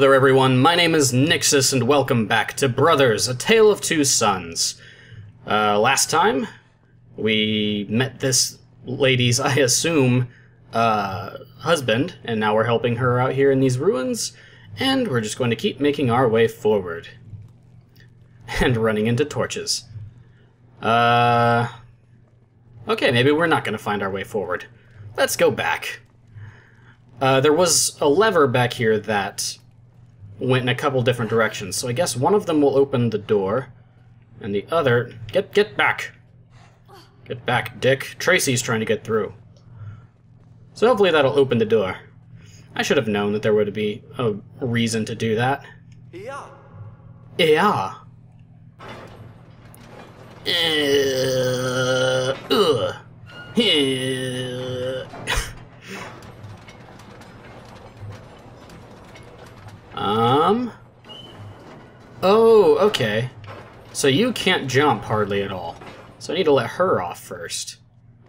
Hello there, everyone. My name is Nixus, and welcome back to Brothers: A Tale of Two Sons. Uh, last time, we met this lady's, I assume, uh, husband, and now we're helping her out here in these ruins, and we're just going to keep making our way forward. And running into torches. Uh. Okay, maybe we're not going to find our way forward. Let's go back. Uh, there was a lever back here that went in a couple different directions, so I guess one of them will open the door, and the other... Get, get back! Get back, Dick. Tracy's trying to get through. So hopefully that'll open the door. I should have known that there would be a reason to do that. Yeah. Yeah. Uh, ugh. Uh. um. Oh, okay. So you can't jump hardly at all. So I need to let her off first.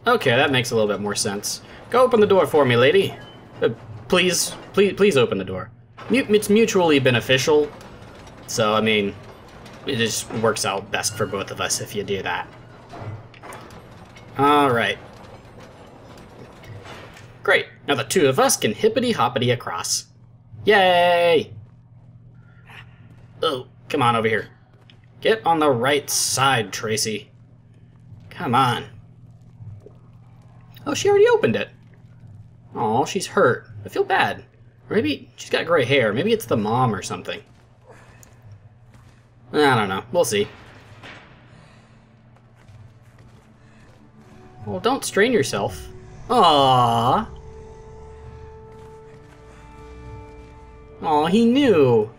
Okay, that makes a little bit more sense. Go open the door for me, lady. Uh, please, please, please open the door. It's mutually beneficial. So, I mean, it just works out best for both of us if you do that. Alright. Great. Now the two of us can hippity-hoppity across. Yay! Oh, come on over here. Get on the right side, Tracy. Come on. Oh, she already opened it. Oh, she's hurt. I feel bad. Or maybe she's got gray hair. Maybe it's the mom or something. I don't know. We'll see. Well, don't strain yourself. Aww. Aw, he knew.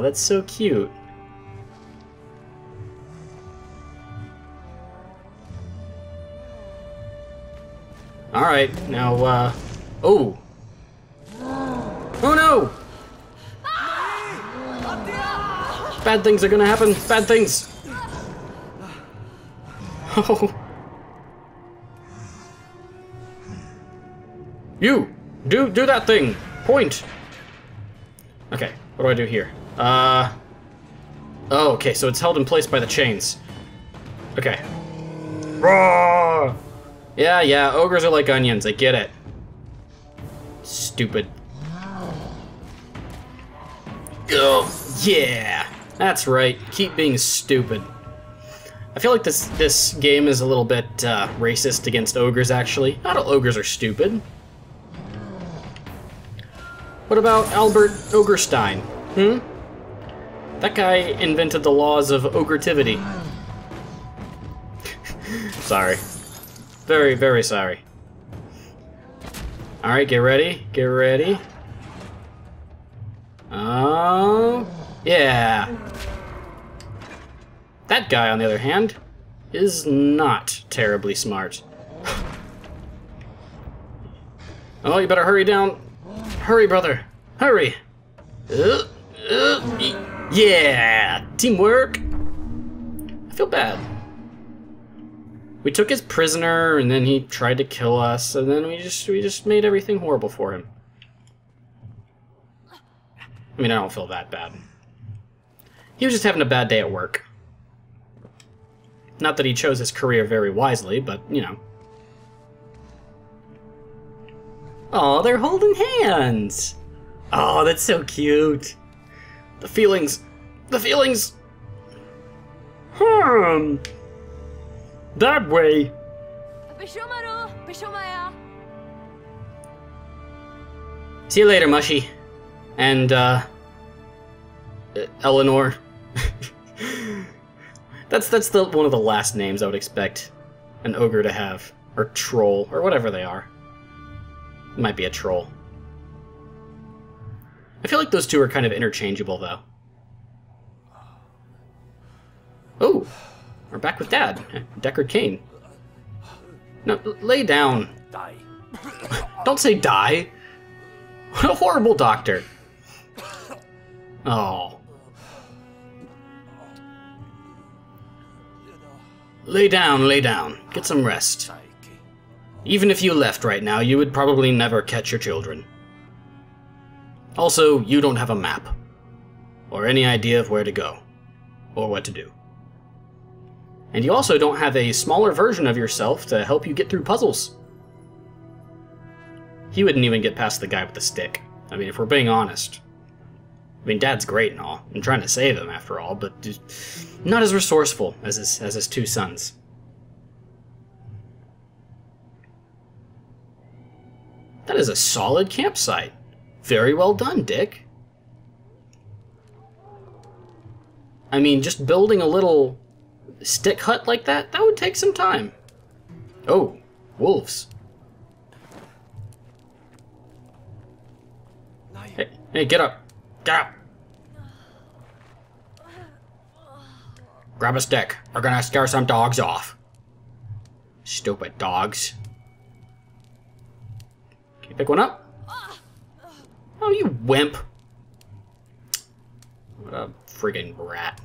That's so cute. Alright, now, uh... Oh! Oh no! Bad things are gonna happen! Bad things! Oh. You! Do do that thing! Point! Okay, what do I do here? Uh... Oh, okay, so it's held in place by the chains. Okay. Raw! Yeah, yeah, ogres are like onions, I get it. Stupid. Oh, yeah! That's right, keep being stupid. I feel like this this game is a little bit uh, racist against ogres, actually. Not all ogres are stupid. What about Albert Ogerstein? Hmm? That guy invented the laws of ogretivity. sorry. Very, very sorry. Alright, get ready. Get ready. Oh, yeah. That guy, on the other hand, is not terribly smart. oh, you better hurry down. Hurry, brother. Hurry. Uh, uh, yeah, teamwork. I feel bad. We took his prisoner, and then he tried to kill us, and then we just we just made everything horrible for him. I mean, I don't feel that bad. He was just having a bad day at work. Not that he chose his career very wisely, but, you know. Oh, they're holding hands! Oh, that's so cute. The feelings... The feelings... Hmm... That way. See you later, Mushy. And, uh... Eleanor. that's that's the one of the last names I would expect an ogre to have. Or troll, or whatever they are. Might be a troll. I feel like those two are kind of interchangeable, though. Oh, we're back with Dad, Deckard Cain. No, lay down. Die. Don't say die. What a horrible doctor. Oh. Lay down, lay down. Get some rest. Even if you left right now, you would probably never catch your children. Also, you don't have a map, or any idea of where to go, or what to do. And you also don't have a smaller version of yourself to help you get through puzzles. He wouldn't even get past the guy with the stick. I mean, if we're being honest. I mean, Dad's great and all. I'm trying to save him after all, but not as resourceful as his, as his two sons. That is a solid campsite. Very well done, Dick. I mean, just building a little stick hut like that, that would take some time. Oh, wolves. Hey, hey, get up. Get up. Grab a stick. We're gonna scare some dogs off. Stupid dogs. Can you pick one up? Oh, you wimp. What a friggin' rat.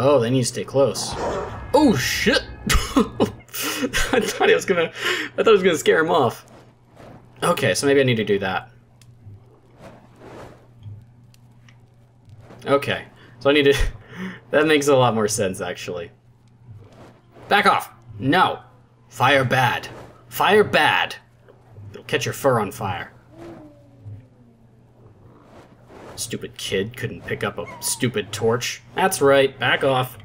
Oh, they need to stay close. Oh shit! I thought he was gonna. I thought I was gonna scare him off. Okay, so maybe I need to do that. Okay, so I need to. that makes a lot more sense, actually. Back off! No! Fire bad. Fire bad. It'll catch your fur on fire. Stupid kid couldn't pick up a stupid torch. That's right, back off.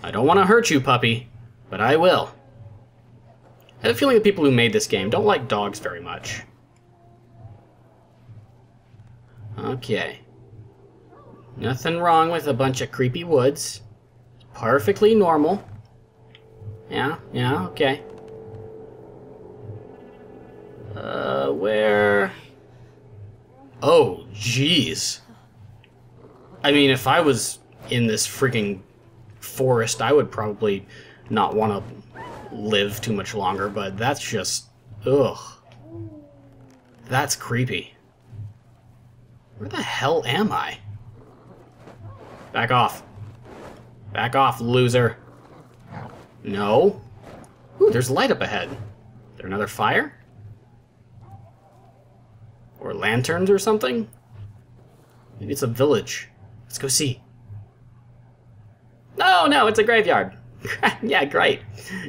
I don't want to hurt you, puppy, but I will. I have a feeling the people who made this game don't like dogs very much. Okay. Nothing wrong with a bunch of creepy woods. Perfectly normal. Yeah, yeah, okay. Uh, where... Oh, jeez. I mean, if I was in this freaking forest, I would probably not want to live too much longer, but that's just... Ugh. That's creepy. Where the hell am I? Back off. Back off, loser. No. Ooh, there's light up ahead. Is there another fire? Or lanterns or something? Maybe it's a village. Let's go see. No, no, it's a graveyard. yeah, great.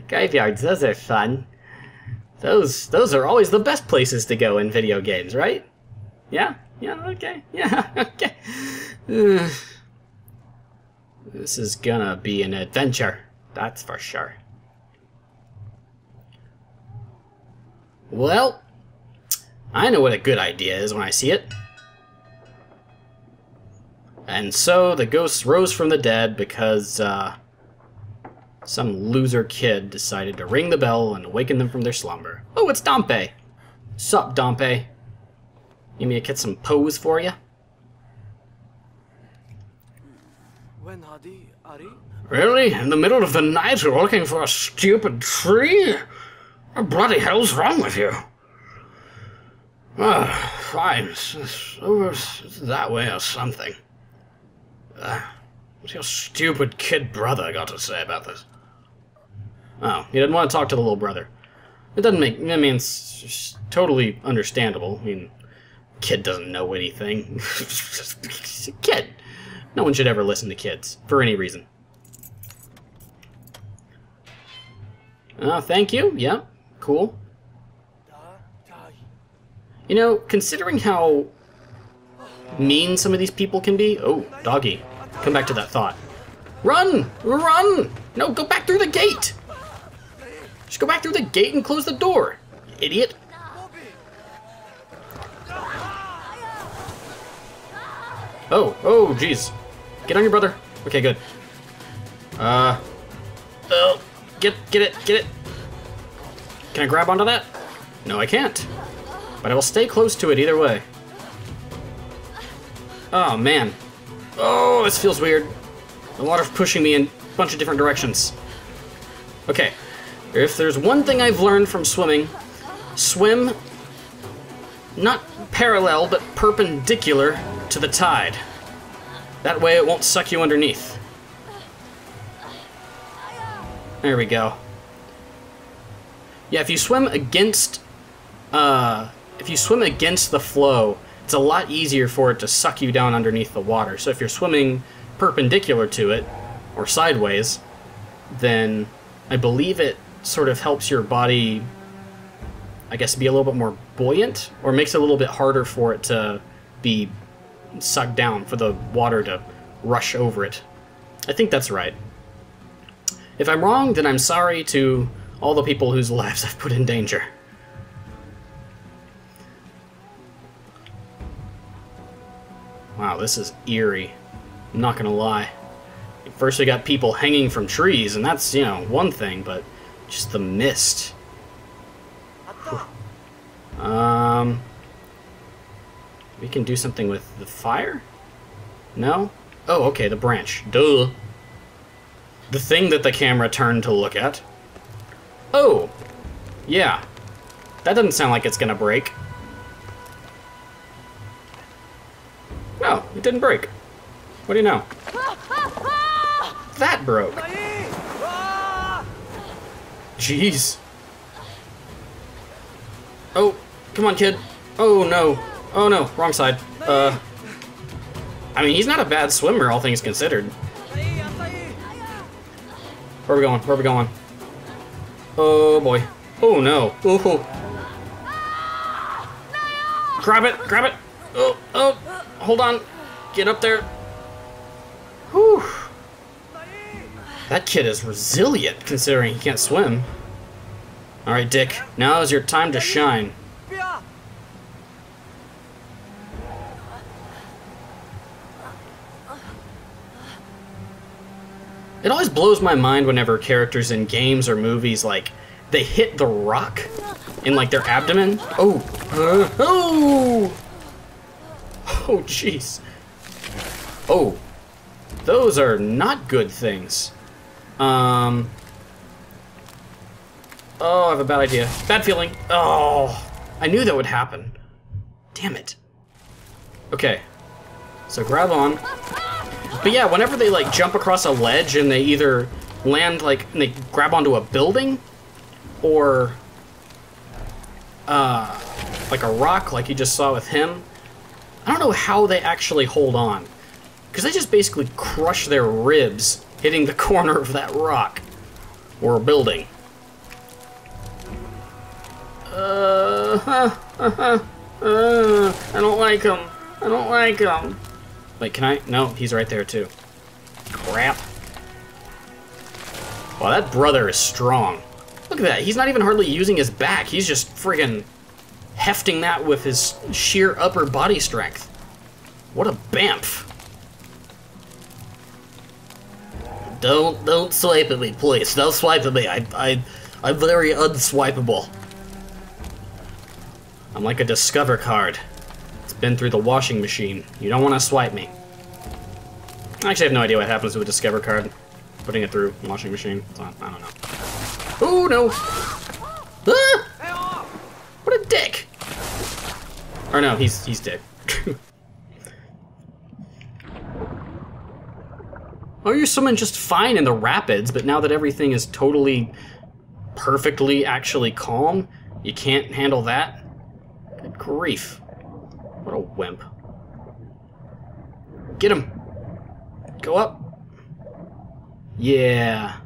Graveyards, those are fun. Those those are always the best places to go in video games, right? Yeah? Yeah, okay. Yeah, okay. this is gonna be an adventure. That's for sure. Well, I know what a good idea is when I see it. And so the ghosts rose from the dead because uh, some loser kid decided to ring the bell and awaken them from their slumber. Oh, it's Dompe! Sup, Dompe? Need me to get some pose for you? Really? In the middle of the night you're looking for a stupid tree? What bloody hell's wrong with you? Ah, oh, fine. It's over that way or something. Uh, what's your stupid kid brother got to say about this? Oh, he didn't want to talk to the little brother. It doesn't make. I mean, it's totally understandable. I mean, kid doesn't know anything. kid. No one should ever listen to kids for any reason. Oh, thank you. Yeah, cool. You know, considering how mean some of these people can be. Oh, doggy. Come back to that thought. Run! Run! No, go back through the gate! Just go back through the gate and close the door, idiot. Oh, oh, jeez. Get on your brother. Okay, good. Uh, oh, get, get it, get it. Can I grab onto that? No, I can't. But I will stay close to it either way. Oh, man. Oh, this feels weird. The water's pushing me in a bunch of different directions. Okay. If there's one thing I've learned from swimming, swim not parallel, but perpendicular to the tide. That way it won't suck you underneath. There we go. Yeah, if you swim against, uh, if you swim against the flow, it's a lot easier for it to suck you down underneath the water. So if you're swimming perpendicular to it, or sideways, then I believe it sort of helps your body, I guess, be a little bit more buoyant, or makes it a little bit harder for it to be sucked down, for the water to rush over it. I think that's right. If I'm wrong, then I'm sorry to all the people whose lives I've put in danger. Wow, this is eerie. I'm not gonna lie. First we got people hanging from trees, and that's, you know, one thing, but just the mist. Um... We can do something with the fire? No? Oh, okay, the branch. Duh. The thing that the camera turned to look at. Oh! Yeah. That doesn't sound like it's gonna break. No, it didn't break. What do you know? That broke. Jeez. Oh, come on, kid. Oh, no. Oh, no, wrong side. Uh, I mean, he's not a bad swimmer, all things considered. Where are we going? Where are we going? Oh, boy. Oh, no. Oh. Grab it, grab it. Oh, oh, hold on. Get up there. Whew. That kid is resilient, considering he can't swim. Alright, Dick. Now is your time to shine. It always blows my mind whenever characters in games or movies, like, they hit the rock in, like, their abdomen. Oh. Uh, oh! Oh, jeez. Oh. Those are not good things. Um. Oh, I have a bad idea. Bad feeling. Oh. I knew that would happen. Damn it. Okay. So grab on. But yeah, whenever they like jump across a ledge and they either land like and they grab onto a building or uh like a rock like you just saw with him, I don't know how they actually hold on. Because they just basically crush their ribs hitting the corner of that rock or building. Uh, uh, uh, uh, I don't like him. I don't like him. Wait, can I? No, he's right there too. Crap. Wow, that brother is strong. Look at that. He's not even hardly using his back. He's just friggin' hefting that with his sheer upper body strength. What a bamf. Don't don't swipe at me, please. Don't swipe at me. I I I'm very unswipeable. I'm like a Discover card It's been through the washing machine. You don't want to swipe me. I actually have no idea what happens to a Discover card. Putting it through washing machine. I don't know. Oh, no! Ah! What a dick! Or no, he's, he's dead. oh, you're swimming just fine in the rapids, but now that everything is totally, perfectly actually calm, you can't handle that? Good grief. What a wimp. Get him! Go up! Yeah.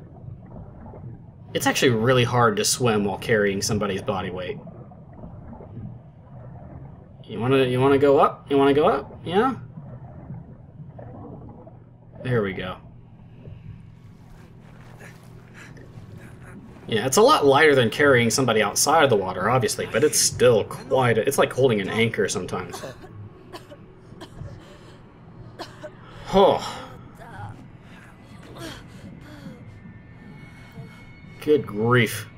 It's actually really hard to swim while carrying somebody's body weight. You wanna you wanna go up? You wanna go up? Yeah? There we go. Yeah, it's a lot lighter than carrying somebody outside of the water, obviously, but it's still quite... A, it's like holding an anchor sometimes. Oh. Good grief.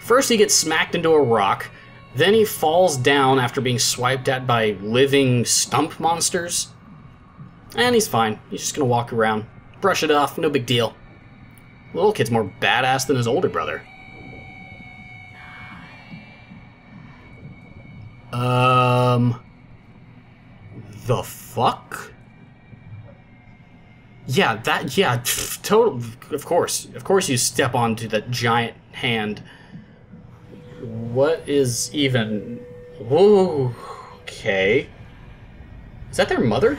First he gets smacked into a rock, then he falls down after being swiped at by living stump monsters. And he's fine. He's just gonna walk around, brush it off, no big deal. Little kid's more badass than his older brother. Um... The fuck? Yeah, that, yeah, total, of course. Of course you step onto that giant hand. What is even... Whoa, okay. Is that their mother?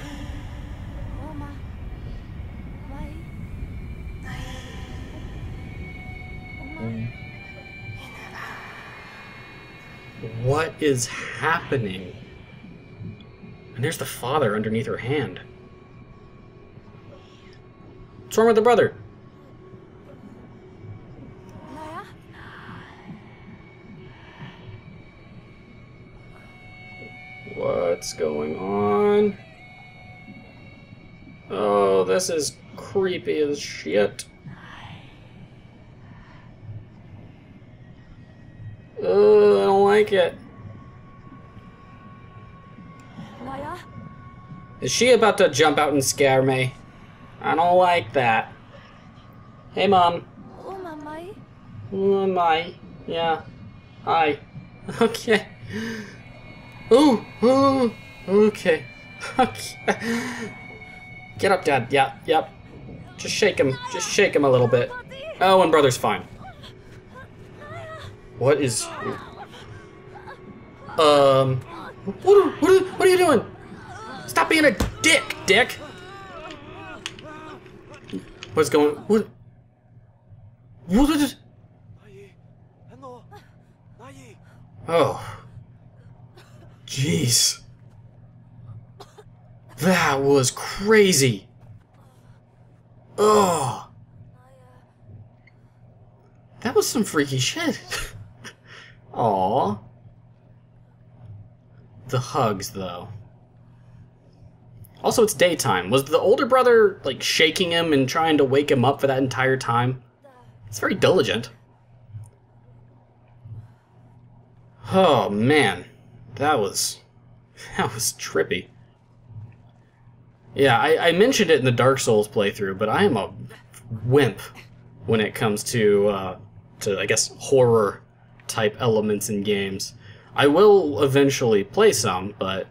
What is happening? And there's the father underneath her hand. What's wrong with the brother? What's going on? Oh, this is creepy as shit. Oh, I don't like it. Is she about to jump out and scare me? I don't like that. Hey, Mom. Oh, mai. Who am I? Yeah. Hi. Okay. Ooh, ooh, okay. Get up, Dad. Yeah, yep. Just shake him. Just shake him a little bit. Oh, and brother's fine. What is... Um... What are, what, are, what are you doing? Stop being a dick, dick! What's going... What... What is... Oh. oh. Jeez. That was crazy. Oh. That was some freaky shit. Aw. The hugs, though. Also, it's daytime. Was the older brother, like, shaking him and trying to wake him up for that entire time? It's very diligent. Oh man, that was that was trippy. Yeah, I, I mentioned it in the Dark Souls playthrough, but I am a wimp when it comes to uh, to I guess horror type elements in games. I will eventually play some, but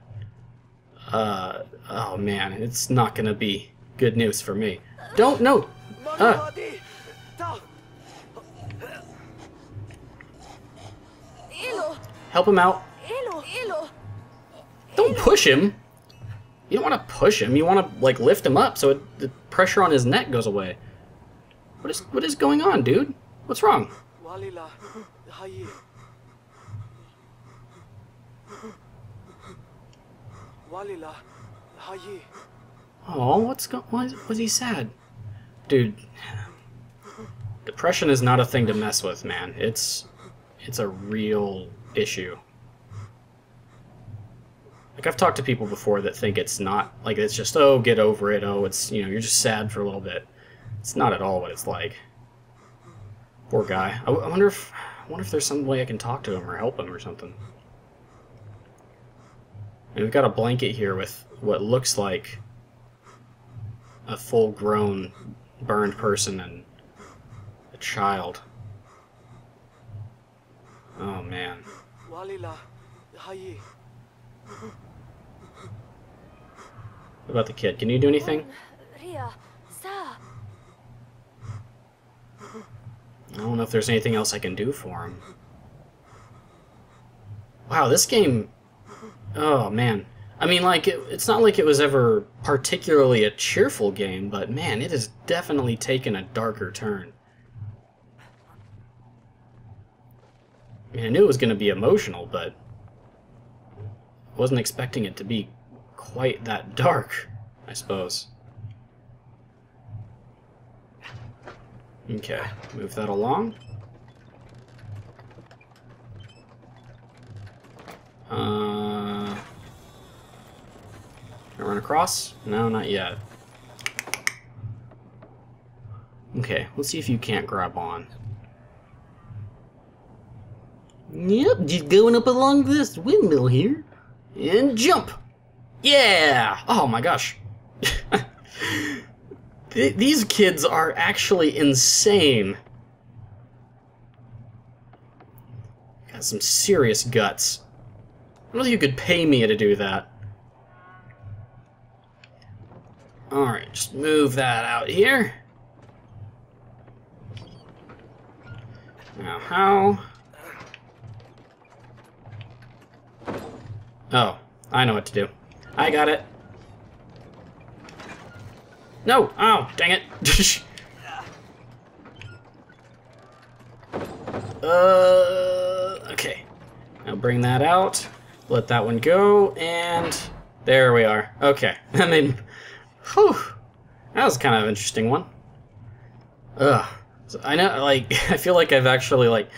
uh, oh man, it's not gonna be good news for me. Don't no. Uh. Help him out. Don't push him. You don't want to push him. You want to like lift him up so it, the pressure on his neck goes away. What is what is going on, dude? What's wrong? Oh, what's going? Why was he sad, dude? Depression is not a thing to mess with, man. It's it's a real issue like I've talked to people before that think it's not like it's just oh get over it oh it's you know you're just sad for a little bit. It's not at all what it's like. Poor guy. I, I wonder if I wonder if there's some way I can talk to him or help him or something. And we've got a blanket here with what looks like a full-grown burned person and a child. Oh man. Walila about the kid? Can you do anything? I don't know if there's anything else I can do for him. Wow, this game. Oh man. I mean, like, it, it's not like it was ever particularly a cheerful game, but man, it has definitely taken a darker turn. I mean, I knew it was going to be emotional, but wasn't expecting it to be quite that dark, I suppose. Okay, move that along. Uh, can I run across? No, not yet. Okay, let's see if you can't grab on. Yep, just going up along this windmill here. And jump! Yeah! Oh my gosh. These kids are actually insane. Got some serious guts. I don't think you could pay me to do that. Alright, just move that out here. Now, how Oh, I know what to do. I got it. No! Oh, dang it! uh, okay. Now bring that out. Let that one go, and there we are. Okay. I mean, whew. That was kind of an interesting one. Ugh. So I know, like, I feel like I've actually, like,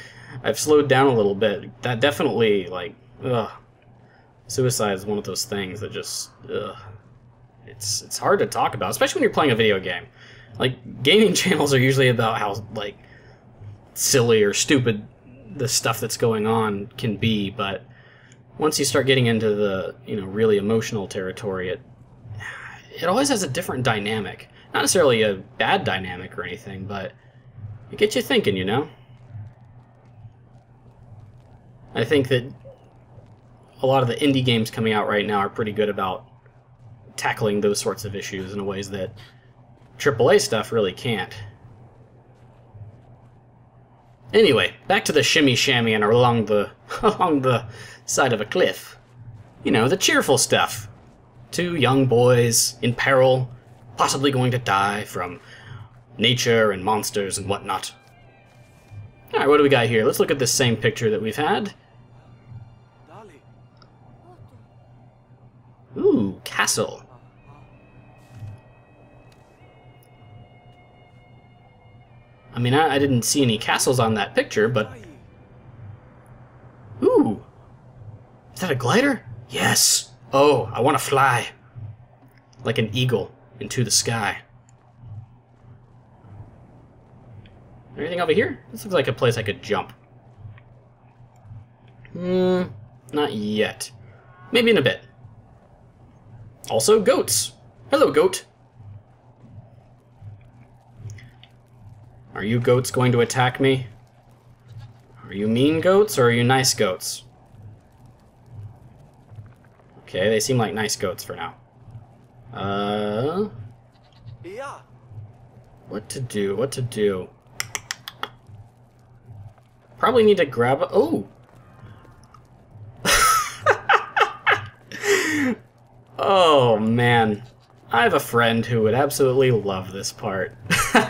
I've slowed down a little bit. That definitely, like, ugh. Suicide is one of those things that just, ugh. It's, it's hard to talk about, especially when you're playing a video game. Like, gaming channels are usually about how, like, silly or stupid the stuff that's going on can be, but once you start getting into the, you know, really emotional territory, it, it always has a different dynamic. Not necessarily a bad dynamic or anything, but it gets you thinking, you know? I think that a lot of the indie games coming out right now are pretty good about tackling those sorts of issues in ways that AAA stuff really can't. Anyway, back to the shimmy shammy and along the along the side of a cliff. You know, the cheerful stuff. Two young boys in peril, possibly going to die from nature and monsters and whatnot. Alright, what do we got here? Let's look at this same picture that we've had. Ooh, castle. I mean, I, I didn't see any castles on that picture, but... Ooh! Is that a glider? Yes! Oh, I want to fly. Like an eagle into the sky. Anything over here? This looks like a place I could jump. Hmm, not yet. Maybe in a bit. Also, goats. Hello, goat. Are you goats going to attack me? Are you mean goats or are you nice goats? Okay, they seem like nice goats for now. Uh, Yeah. what to do? What to do? Probably need to grab a. Oh! Oh, man. I have a friend who would absolutely love this part.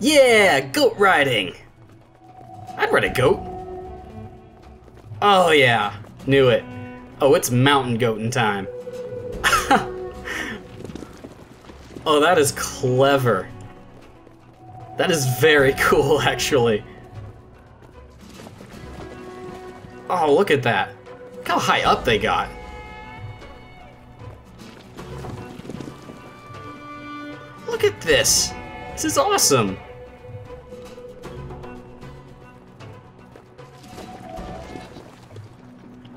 yeah, goat riding! I'd ride a goat. Oh, yeah. Knew it. Oh, it's mountain goating time. oh, that is clever. That is very cool, actually. Oh, look at that. How high up they got. Look at this. This is awesome.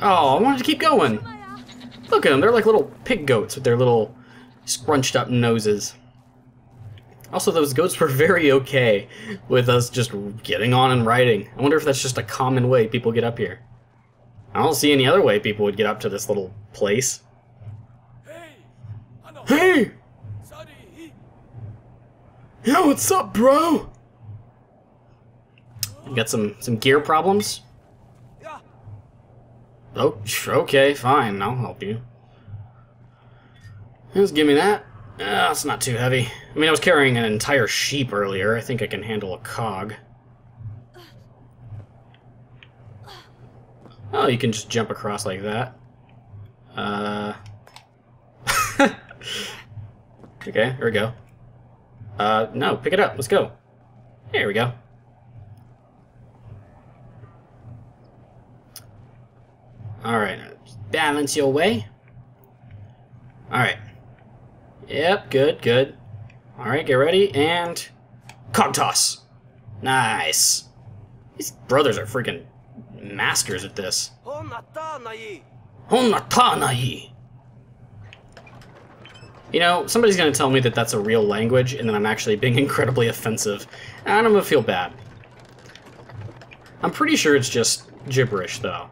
Oh, I wanted to keep going. Look at them. They're like little pig goats with their little scrunched up noses. Also, those goats were very okay with us just getting on and riding. I wonder if that's just a common way people get up here. I don't see any other way people would get up to this little place. Hey. Hey! Yo, what's up, bro? You got some, some gear problems? Oh, okay, fine. I'll help you. Just give me that. Uh, it's not too heavy. I mean, I was carrying an entire sheep earlier. I think I can handle a cog. Oh, you can just jump across like that. Uh. okay, here we go. Uh, no, pick it up. Let's go. Here we go. Alright, balance your way. Alright. Yep, good, good. Alright, get ready, and... Cog toss! Nice! These brothers are freaking masters at this. Honata nai. Honatanai! You know, somebody's gonna tell me that that's a real language and that I'm actually being incredibly offensive, and I'm gonna feel bad. I'm pretty sure it's just gibberish, though.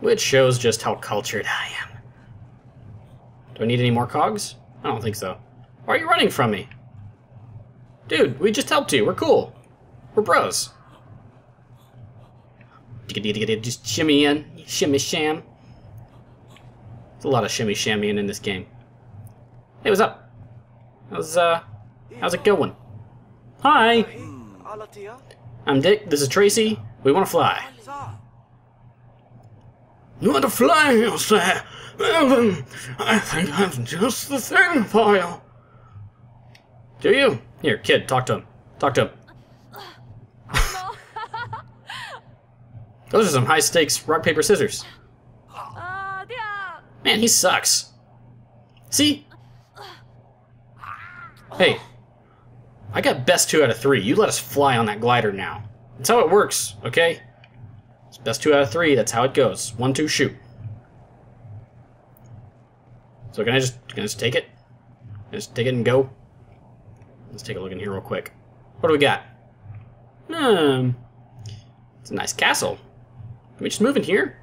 Which shows just how cultured I am. Do I need any more cogs? I don't think so. Why are you running from me? Dude, we just helped you. We're cool. We're bros. Just shimmy in, shimmy sham. There's a lot of shimmy shammying in this game. Hey, what's up? How's uh, how's it going? Hi, I'm Dick. This is Tracy. We want to fly. You want to fly, you say? Well then, I think I've just the thing for you. Do you? Here, kid, talk to him. Talk to him. Those are some high stakes rock, paper, scissors. Man, he sucks. See? Hey, I got best two out of three. You let us fly on that glider now. That's how it works, okay? It's best two out of three. That's how it goes. One, two, shoot. So can I just can I just take it? Just take it and go. Let's take a look in here real quick. What do we got? Hmm. It's a nice castle. Can we just move in here?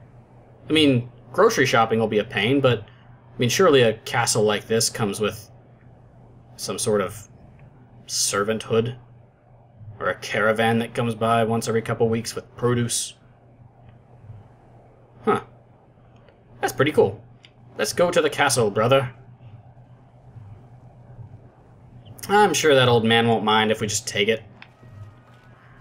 I mean, grocery shopping will be a pain, but I mean, surely a castle like this comes with some sort of servanthood or a caravan that comes by once every couple weeks with produce. Huh. That's pretty cool. Let's go to the castle, brother. I'm sure that old man won't mind if we just take it.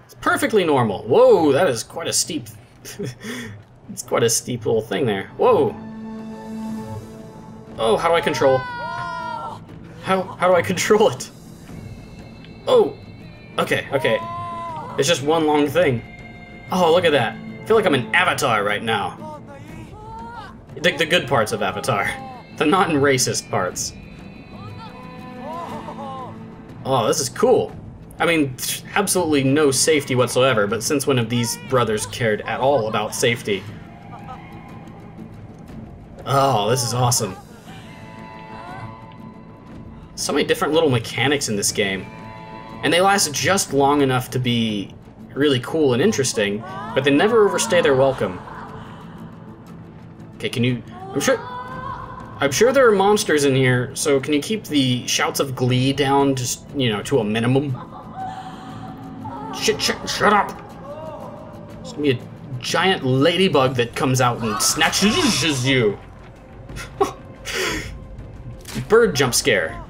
It's perfectly normal. Whoa, that is quite a steep. it's quite a steep little thing there. Whoa. Oh, how do I control? How how do I control it? Oh. Okay, okay. It's just one long thing. Oh, look at that. I feel like I'm an avatar right now. The, the good parts of Avatar. The non-racist parts. Oh, this is cool. I mean, absolutely no safety whatsoever, but since when have these brothers cared at all about safety? Oh, this is awesome. So many different little mechanics in this game. And they last just long enough to be really cool and interesting, but they never overstay their welcome. Okay, can you... I'm sure... I'm sure there are monsters in here, so can you keep the shouts of glee down just, you know, to a minimum? Shit, shit, shut up! There's gonna be a giant ladybug that comes out and snatches you. Bird jump scare.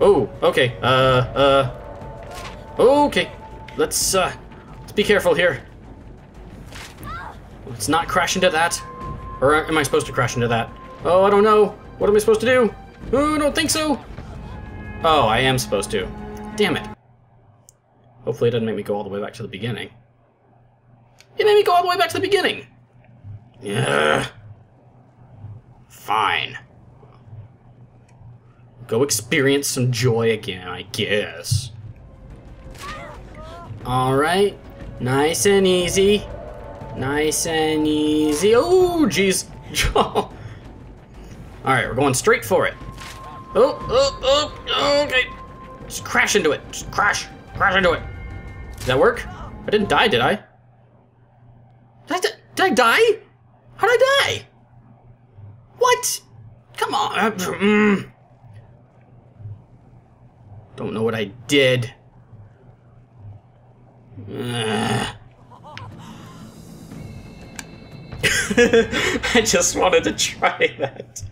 Oh, okay. Uh, uh. Okay. Let's, uh, let's be careful here. Let's not crash into that. Or am I supposed to crash into that? Oh, I don't know. What am I supposed to do? Oh, I don't think so. Oh, I am supposed to. Damn it. Hopefully it doesn't make me go all the way back to the beginning. It made me go all the way back to the beginning. Yeah. Fine. Go experience some joy again, I guess. Alright. Nice and easy. Nice and easy. Oh, jeez. Alright, we're going straight for it. Oh, oh, oh, okay. Just crash into it. Just crash. Crash into it. That work? I didn't die, did I? Did I, di- did I die? How did I die? What? Come on. uh, mm. Don't know what I did. I just wanted to try that.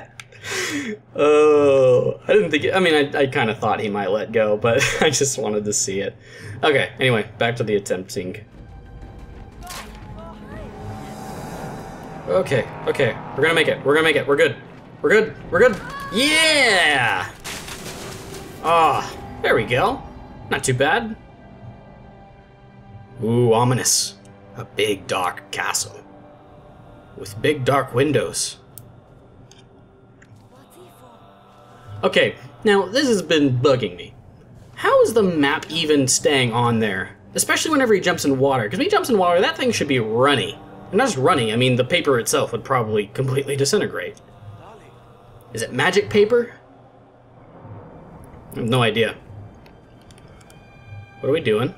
oh, I didn't think. I mean, I, I kind of thought he might let go, but I just wanted to see it. Okay. Anyway, back to the attempting. Okay. Okay. We're gonna make it. We're gonna make it. We're good. We're good. We're good. Yeah. Ah, there we go. Not too bad. Ooh, ominous. A big dark castle. With big dark windows. Okay, now this has been bugging me. How is the map even staying on there? Especially whenever he jumps in water. Because when he jumps in water, that thing should be runny. And not just runny, I mean the paper itself would probably completely disintegrate. Is it magic paper? I have no idea. What are we doing?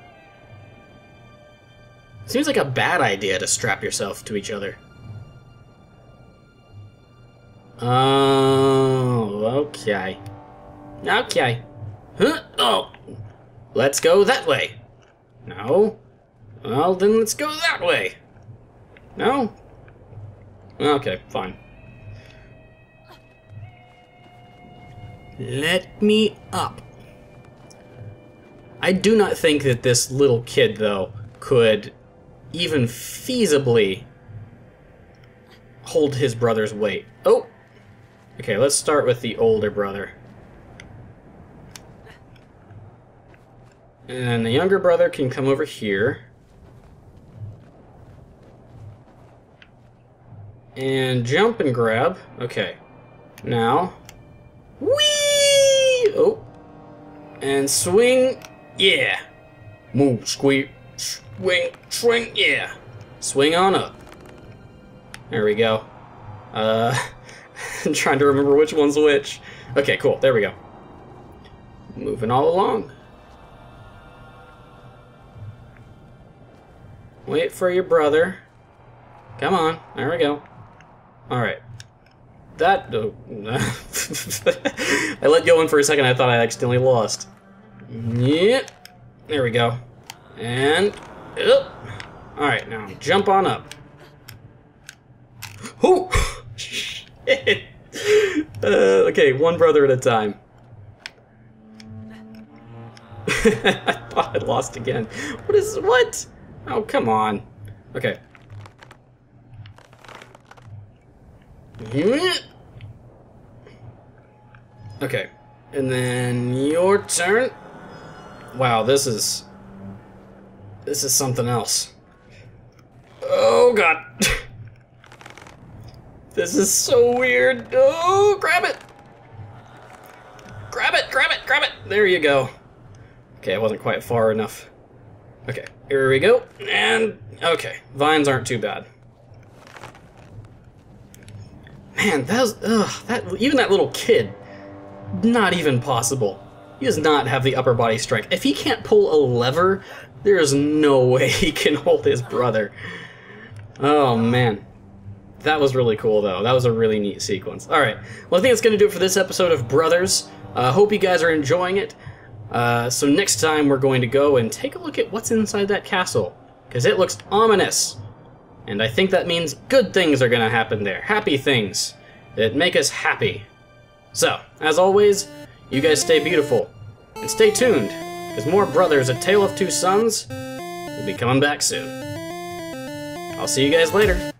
Seems like a bad idea to strap yourself to each other. Oh, okay. Okay. Huh? Oh. Let's go that way. No. Well, then let's go that way. No? Okay, fine. Let me up. I do not think that this little kid, though, could even feasibly hold his brother's weight. Oh! Okay, let's start with the older brother. And the younger brother can come over here. And jump and grab. Okay. Now. Whee! Oh. And swing. Yeah. Move, squeak. Swing, swing, yeah. Swing on up. There we go. Uh, I'm trying to remember which one's which. Okay, cool. There we go. Moving all along. Wait for your brother. Come on. There we go. Alright. That... Oh, I let go in for a second. I thought I accidentally lost. Yep. There we go. And... Up. Alright, now jump on up. Oh! Uh, okay, one brother at a time. I thought I lost again. What is... What? Oh, come on. Okay. Okay. And then your turn. Wow, this is... This is something else. Oh, God. this is so weird. Oh, grab it. Grab it, grab it, grab it. There you go. Okay, I wasn't quite far enough. Okay, here we go. And, okay, vines aren't too bad. Man, that was, ugh, that, even that little kid, not even possible. He does not have the upper body strength. If he can't pull a lever, there is no way he can hold his brother. Oh, man. That was really cool, though. That was a really neat sequence. Alright, well, I think that's going to do it for this episode of Brothers. I uh, hope you guys are enjoying it. Uh, so next time we're going to go and take a look at what's inside that castle, because it looks ominous. And I think that means good things are going to happen there. Happy things that make us happy. So, as always, you guys stay beautiful. And stay tuned, because more Brothers, A Tale of Two Sons will be coming back soon. I'll see you guys later.